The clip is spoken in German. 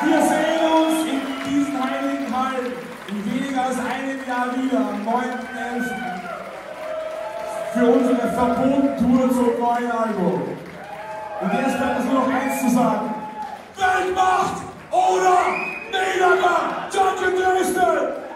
Wir sehen uns in diesem heiligen Hallen in weniger als einem Jahr wieder, am 9.11. für unsere Verbot-Tour zum neuen Album. Und jetzt bleibt uns nur noch eins zu sagen. Weltmacht oder Niedergang! Danke, Dresden!